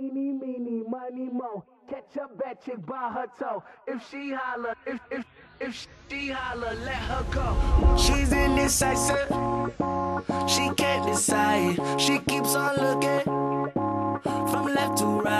eeny, meeny, money, mo. Catch a bad chick by her toe. If she holler, if if if she holler, let her go. She's indecisive. She can't decide. She keeps on looking from left to right.